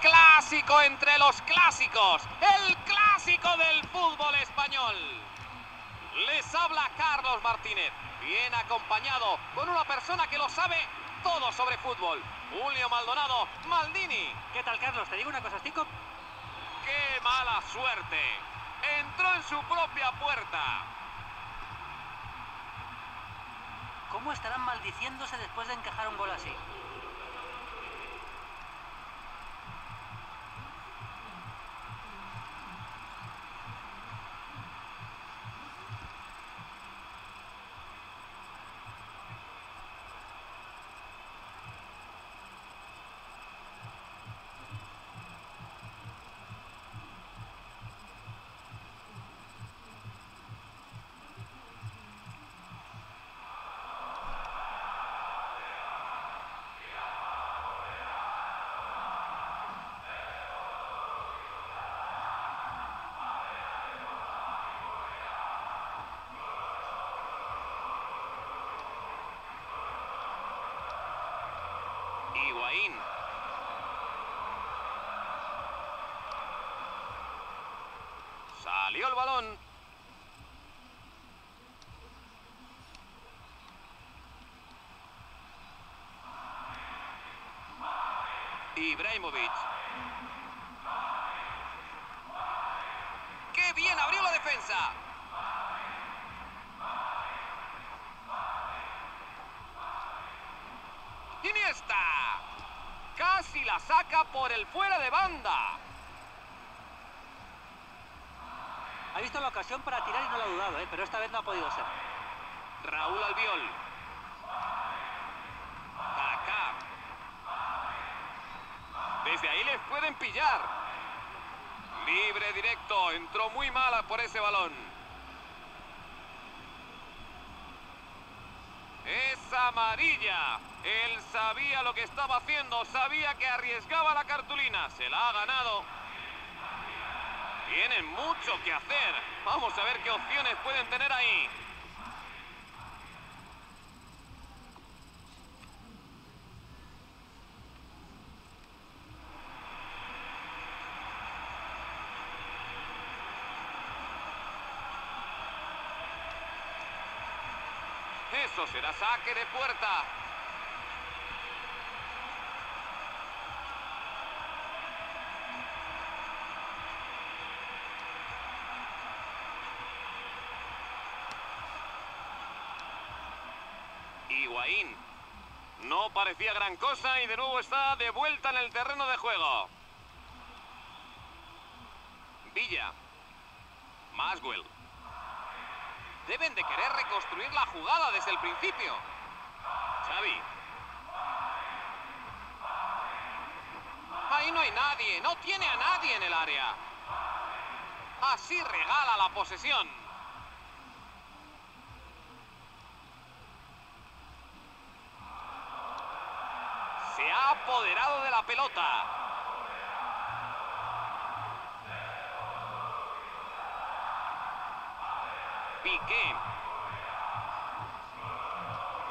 clásico entre los clásicos, el clásico del fútbol español. Les habla Carlos Martínez, bien acompañado con una persona que lo sabe todo sobre fútbol. Julio Maldonado, Maldini. ¿Qué tal, Carlos? ¿Te digo una cosa, Tico? ¡Qué mala suerte! Entró en su propia puerta. ¿Cómo estarán maldiciéndose después de encajar un gol así? Salió el balón. Ibrahimovic. ¡Qué bien abrió la defensa! Iniesta. Casi la saca por el fuera de banda. Ha visto la ocasión para tirar y no lo ha dudado, ¿eh? pero esta vez no ha podido ser. Raúl Albiol. Desde ahí les pueden pillar. Libre directo. Entró muy mala por ese balón. Es amarilla. Él sabía lo que estaba haciendo. Sabía que arriesgaba la cartulina. Se la ha ganado. Tienen mucho que hacer. Vamos a ver qué opciones pueden tener ahí. Eso será saque de puerta. Higuaín. No parecía gran cosa y de nuevo está de vuelta en el terreno de juego. Villa. Maswell. Deben de querer reconstruir la jugada desde el principio. Xavi. Ahí no hay nadie, no tiene a nadie en el área. Así regala la posesión. Se ha apoderado de la pelota. Piqué.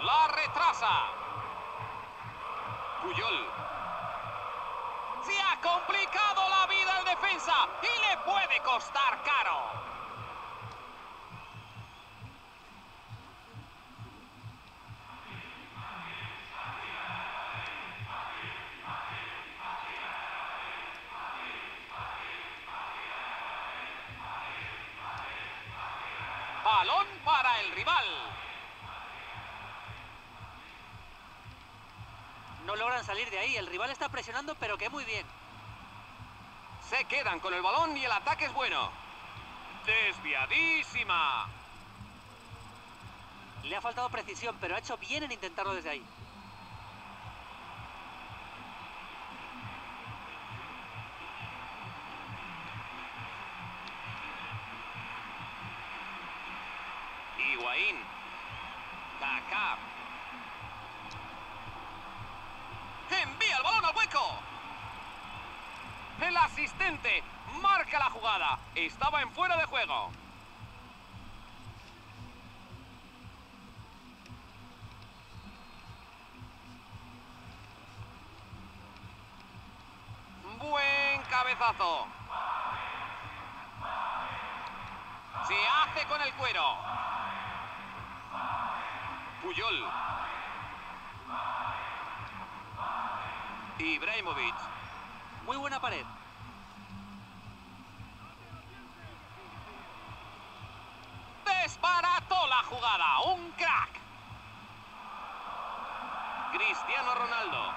La retrasa. Puyol. Se ha complicado la vida al defensa y le puede costar caro. Balón para el rival. No logran salir de ahí. El rival está presionando, pero que muy bien. Se quedan con el balón y el ataque es bueno. Desviadísima. Le ha faltado precisión, pero ha hecho bien en intentarlo desde ahí. Higuaín. Kaká. Envía el balón al hueco. El asistente marca la jugada. Estaba en fuera de juego. Buen cabezazo. Se hace con el cuero. Puyol. Ibrahimovic. Muy buena pared. Desbarató la Un crack. Cristiano Ronaldo.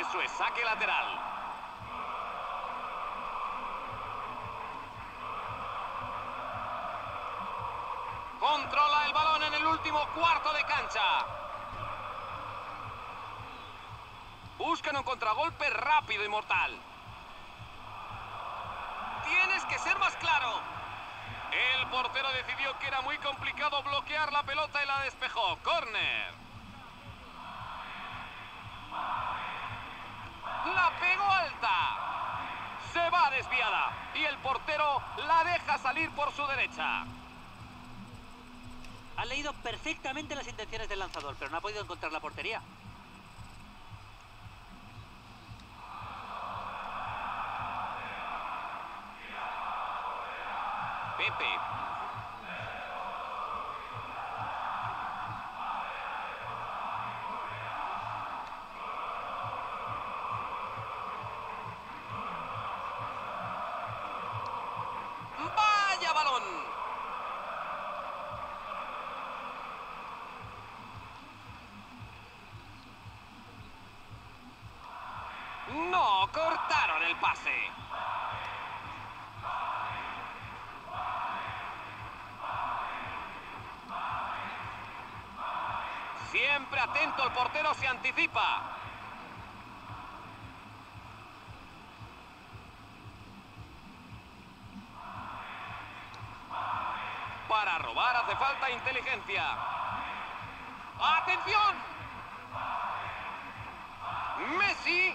Eso es saque lateral. Controla el balón en el último cuarto de cancha. Buscan un contragolpe rápido y mortal. Tienes que ser más claro. El portero decidió que era muy complicado bloquear la pelota y la despejó. Corner. La pegó alta. Se va desviada. Y el portero la deja salir por su derecha. Ha leído perfectamente las intenciones del lanzador, pero no ha podido encontrar la portería. Pepe. ¡Vaya balón! No, cortaron el pase. Siempre atento, el portero se anticipa. Para robar hace falta inteligencia. ¡Atención! Messi.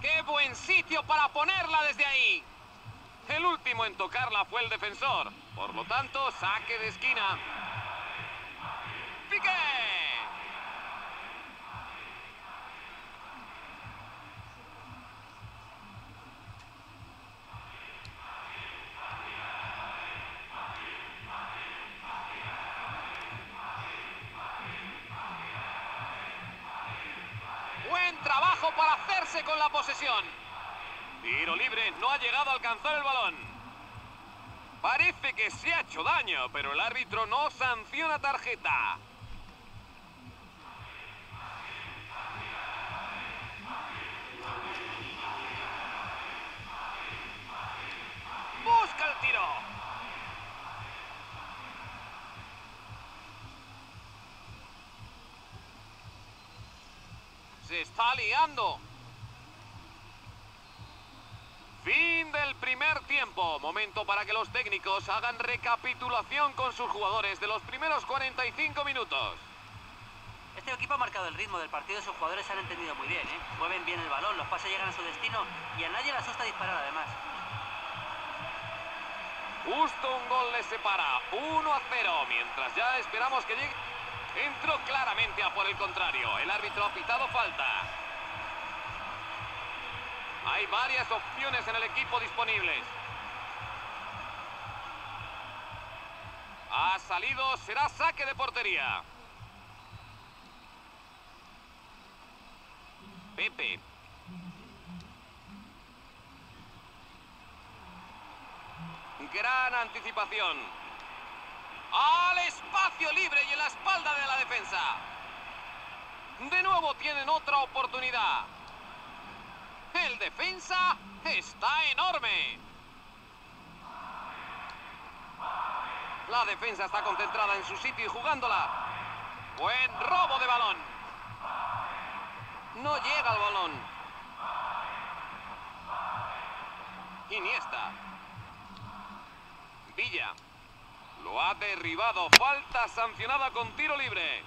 ¡Qué buen sitio para ponerla desde ahí! El último en tocarla fue el defensor. Por lo tanto, saque de esquina. ¡Piqué! Buen trabajo para con la posesión. Tiro libre, no ha llegado a alcanzar el balón. Parece que se ha hecho daño, pero el árbitro no sanciona tarjeta. Busca el tiro. Se está liando. Fin del Momento para que los técnicos hagan recapitulación con sus jugadores de los primeros 45 minutos. Este equipo ha marcado el ritmo del partido sus jugadores han entendido muy bien, ¿eh? Mueven bien el balón, los pases llegan a su destino y a nadie le asusta disparar además. Justo un gol le separa. 1 a 0. Mientras ya esperamos que llegue. Entró claramente a por el contrario. El árbitro ha pitado falta. Hay varias opciones en el equipo disponibles. Salido, será saque de portería. Pepe. Gran anticipación. Al espacio libre y en la espalda de la defensa. De nuevo tienen otra oportunidad. El defensa está enorme. La defensa está concentrada en su sitio y jugándola. Buen robo de balón. No llega al balón. Iniesta. Villa. Lo ha derribado. Falta sancionada con tiro libre.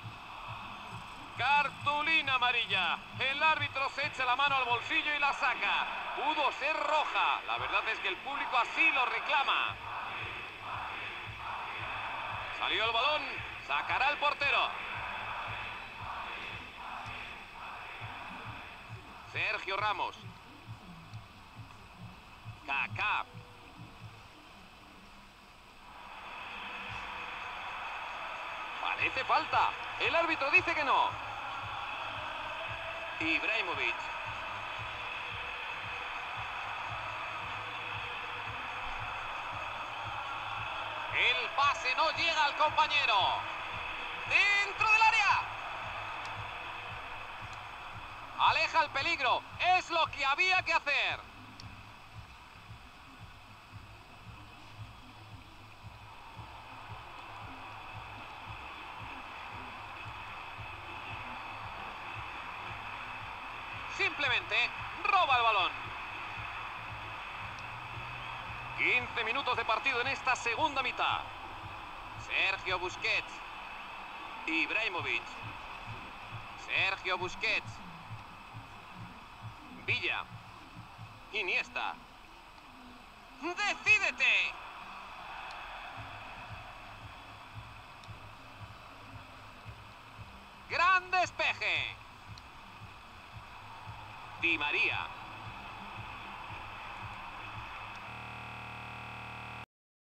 Cartulina amarilla. El árbitro se echa la mano al bolsillo y la saca. Pudo ser roja. La verdad es que el público así lo reclama. Salió el balón. Sacará el portero. Sergio Ramos. Kaká. Parece falta. El árbitro dice que no. Ibrahimovic. El pase no llega al compañero. Dentro del área. Aleja el peligro. Es lo que había que hacer. Simplemente roba el balón. 15 minutos de partido en esta segunda mitad. Sergio Busquets. Ibrahimovic. Sergio Busquets. Villa. Iniesta. ¡Decídete! Gran despeje. Di María.